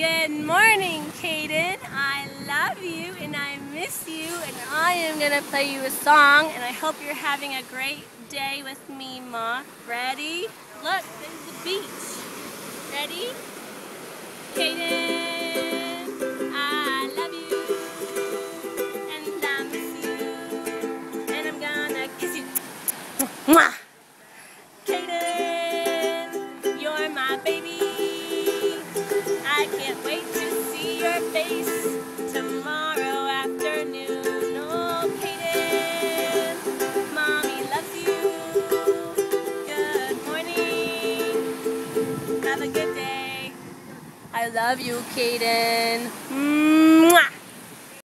Good morning, Caden. I love you and I miss you and I am going to play you a song and I hope you're having a great day with me, Ma. Ready? Look, this is the beach. Ready? Caden, I love you and I miss you and I'm gonna kiss you. Mwah! Caden, you're my baby. Have a good day. I love you, Kaden.